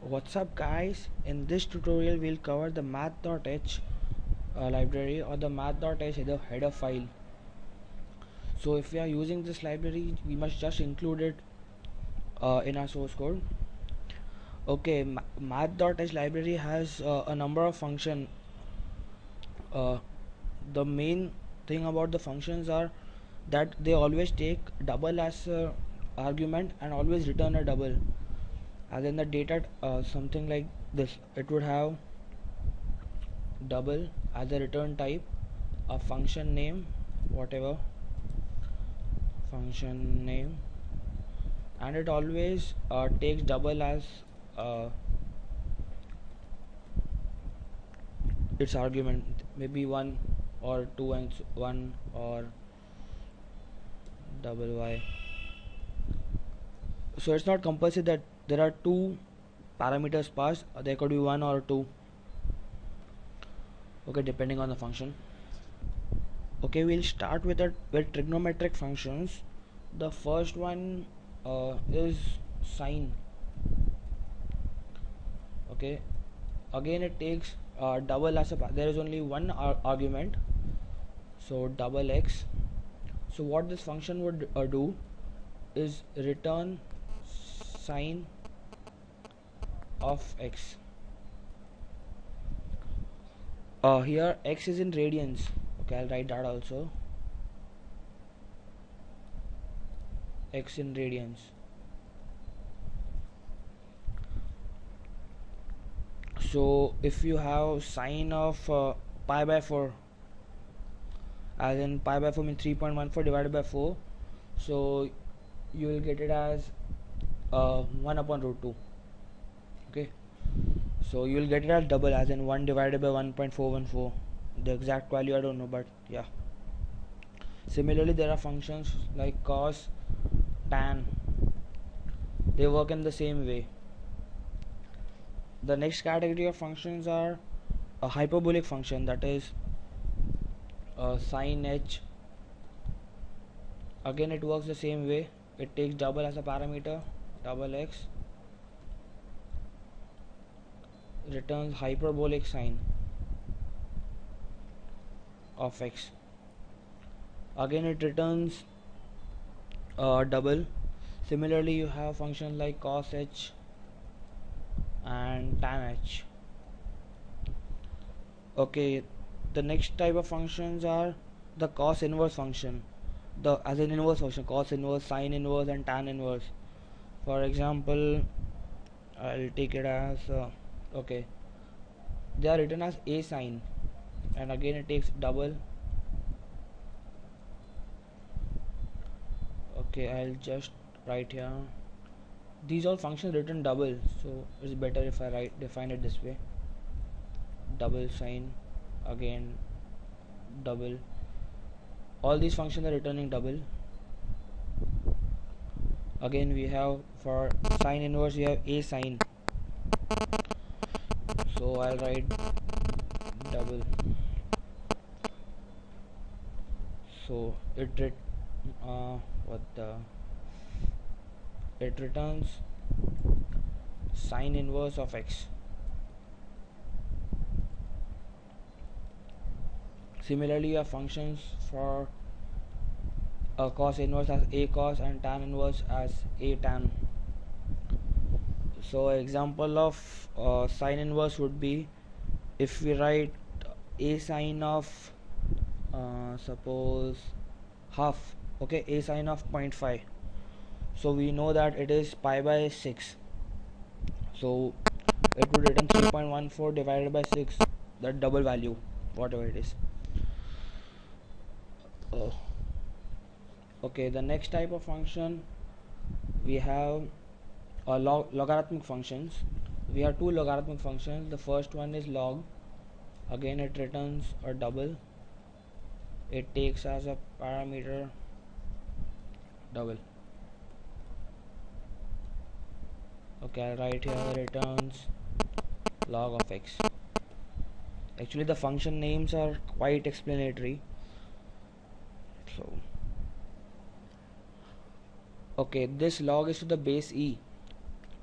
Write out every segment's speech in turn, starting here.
what's up guys? In this tutorial we'll cover the math.h uh, library or the math.h header, file. So if we are using this library we must just include it uh, in our source code. Okay ma math.h library has uh, a number of function. Uh, the main thing about the functions are that they always take double as argument and always return a double as in the data uh, something like this. It would have double as a return type a function name whatever function name. And it always uh, takes double as uh, its argument. Maybe one or two and one or double y. So it's not compulsory that there are two parameters passed. There could be one or two. Okay depending on the function. Okay we'll start with it with trigonometric functions. The first one uh, is sine. Okay. Again it takes uh, double as a there is only one ar argument. So double x. So what this function would uh, do is return sine of x. Uh, here x is in radians. Okay I'll write that also. X in radians. So if you have sine of uh, pi by 4 as in pi by 4 means 3.14 divided by 4 so you will get it as uh, 1 upon root 2 okay so you will get it as double as in 1 divided by 1.414 the exact value I don't know but yeah. Similarly there are functions like cos tan. They work in the same way. The next category of functions are a hyperbolic function that is uh, sine h. Again it works the same way. It takes double as a parameter double x returns hyperbolic sine of x. Again it returns uh, double. Similarly you have functions like cos h and tan h. Okay the next type of functions are the cos inverse function. The as an inverse function cos inverse sine inverse and tan inverse. For example I'll take it as uh, okay. They are written as a sine and again it takes double. Okay I'll just write here. These all functions written double. So it's better if I write define it this way. Double sine again double. All these functions are returning double. Again we have for sine inverse we have a sine so I'll write double. So it ret uh, what the it returns sine inverse of x. Similarly you have functions for a cos inverse as a cos and tan inverse as a tan so example of uh, sine inverse would be if we write a sine of uh, suppose half okay a sine of 0.5 so we know that it is pi by 6 so it would return 3.14 divided by 6 that double value whatever it is. Oh. okay the next type of function we have uh, log logarithmic functions. We have two logarithmic functions. The first one is log. Again it returns a double. It takes as a parameter double. Okay right here returns log of x. Actually the function names are quite explanatory. So okay this log is to the base e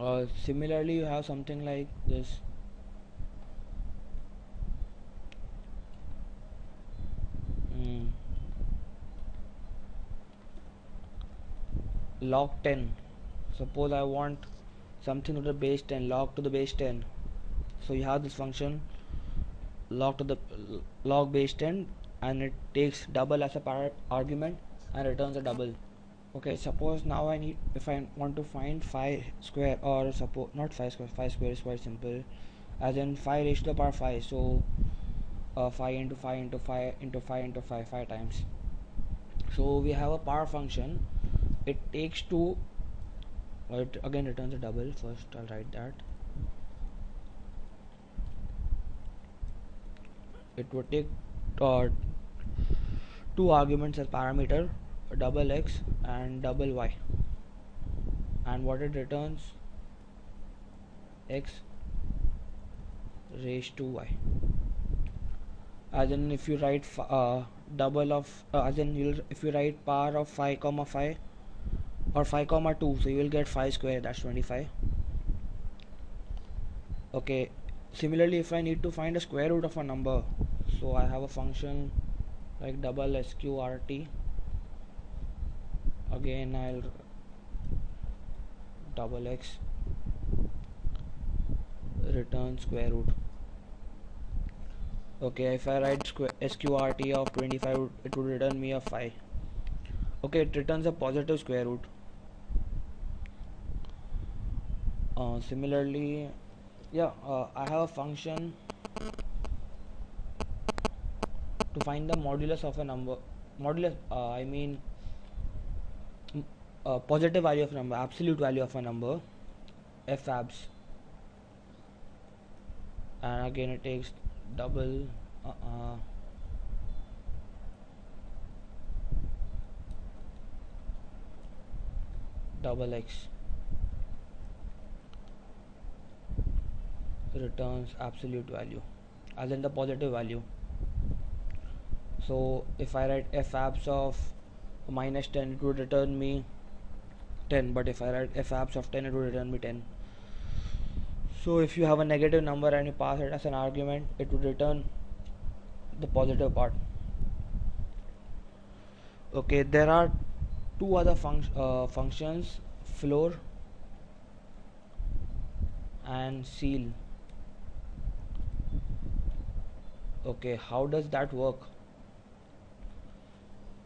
uh, similarly you have something like this. Mm. log 10 suppose I want something to the base 10 log to the base 10 so you have this function log to the log base 10 and it takes double as a argument and returns a double okay suppose now I need if I want to find 5 square or suppose not 5 square 5 square is quite simple. As in 5 raised to the power 5 so uh, 5 into 5 into 5 into 5 into 5 5 times. So we have a power function. It takes two it again returns a double first I'll write that. It would take uh, two arguments as parameter double x and double y. And what it returns? X raised to y. As in if you write uh, double of uh, as in you'll if you write power of 5 comma 5 or 5 comma 2 so you will get 5 square that's 25 okay similarly if I need to find a square root of a number so I have a function like double sqrt again I'll double x. Return square root. Okay if I write sqrt of 25 it would return me a 5 okay it returns a positive square root. Uh, similarly yeah uh, I have a function to find the modulus of a number modulus uh, I mean uh, positive value of a number absolute value of a number f abs and again it takes double uh, uh double x. Returns absolute value as in the positive value. So if I write f abs of minus 10 it would return me 10 but if I write f abs of 10 it would return me 10 so if you have a negative number and you pass it as an argument it would return the positive part. Okay there are two other func uh, functions floor and ceil okay how does that work?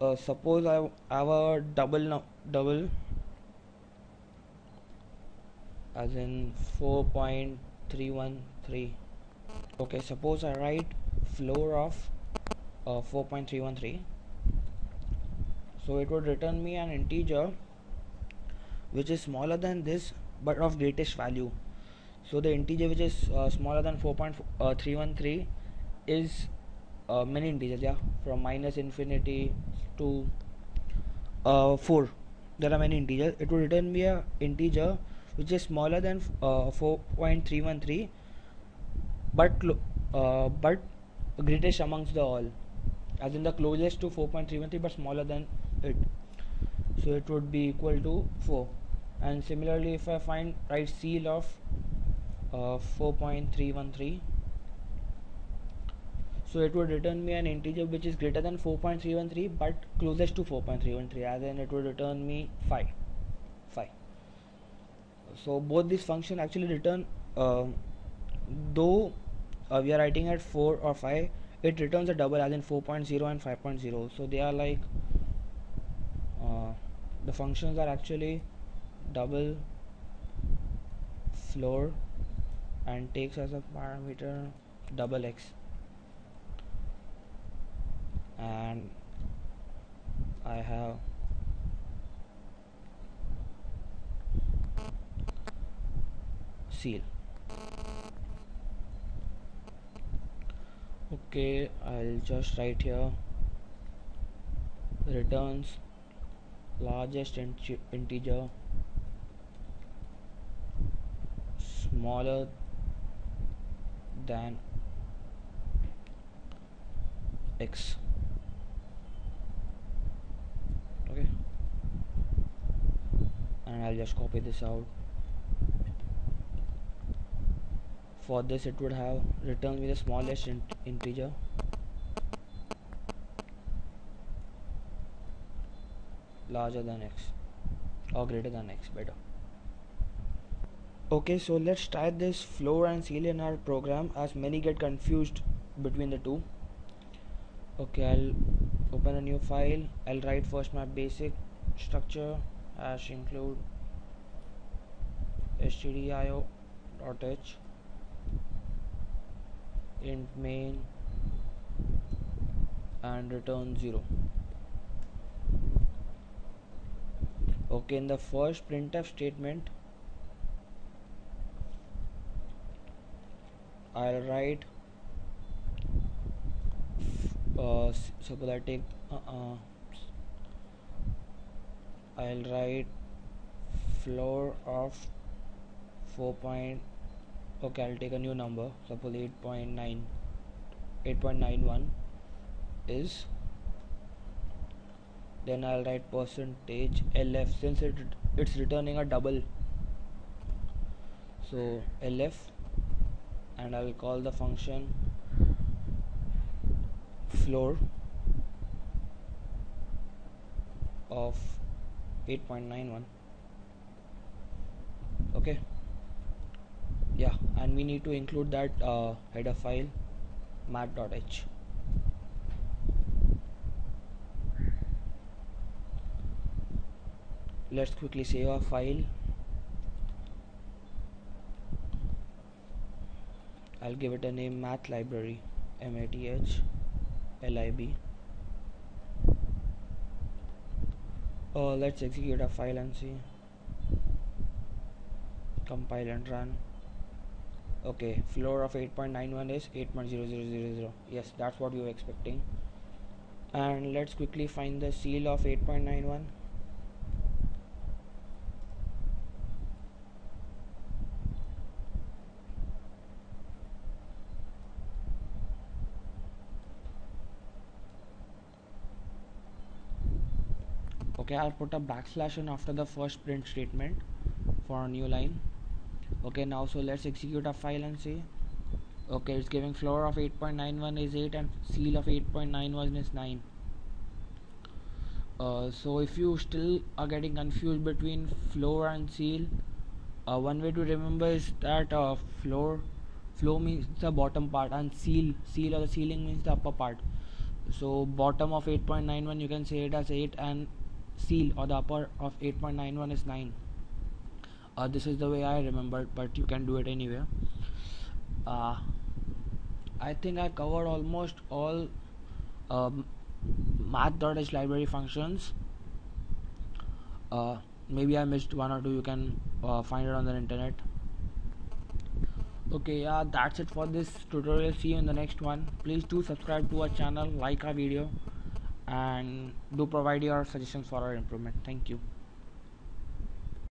Uh, suppose I have a double double as in 4.313 okay suppose I write floor of uh, 4.313 so it would return me an integer which is smaller than this but of greatest value. So the integer which is uh, smaller than 4.313 uh, is uh, many integers yeah from minus infinity to uh, 4 there are many integers. It will return me a integer which is smaller than uh, 4.313 but uh, but greatest amongst the all. As in the closest to 4.313 but smaller than it. So it would be equal to 4 and similarly if I find right ceil of uh, 4.313 so it would return me an integer which is greater than 4.313 but closest to 4.313 as in it would return me 5 5 so both these function actually return uh, though uh, we are writing at 4 or 5 it returns a double as in 4.0 and 5.0 so they are like uh, the functions are actually double floor and takes as a parameter double x. And I have ceil okay I'll just write here. Returns largest integer. Smaller than x. Okay. And I'll just copy this out for this it would have returned with the smallest int integer. Larger than x or greater than x better. Okay so let's try this floor and ceil in our program as many get confused between the two. Okay I'll open a new file. I'll write first my basic structure hash include stdio.h int main and return 0 okay in the first printf statement I'll write uh, suppose I take uh, uh, I'll write floor of 4 point okay I'll take a new number. Suppose 8.9 8.91 is then I'll write percentage lf since it it's returning a double so lf and I will call the function floor of 8.91 okay yeah and we need to include that uh, header file math.h let's quickly save our file. I'll give it a name math library M-A-T-H L-I-B oh let's execute a file and see. Compile and run okay floor of 8.91 is 8.0000 yes that's what you were expecting. And let's quickly find the ceil of 8.91 okay I'll put a backslash in after the first print statement for a new line okay now so let's execute a file and see okay it's giving floor of 8.91 is 8 and ceil of 8.91 is 9 uh, so if you still are getting confused between floor and ceil uh, one way to remember is that uh, floor floor means the bottom part and ceil ceil or the ceiling means the upper part. So bottom of 8.91 you can say it as 8 and ceil or the upper of 8.91 is 9 uh, this is the way I remembered but you can do it anywhere. Uh, I think I covered almost all um, math.h library functions. Uh, maybe I missed one or two you can uh, find it on the internet. Okay yeah that's it for this tutorial. See you in the next one. Please do subscribe to our channel like our video and do provide your suggestions for our improvement. Thank you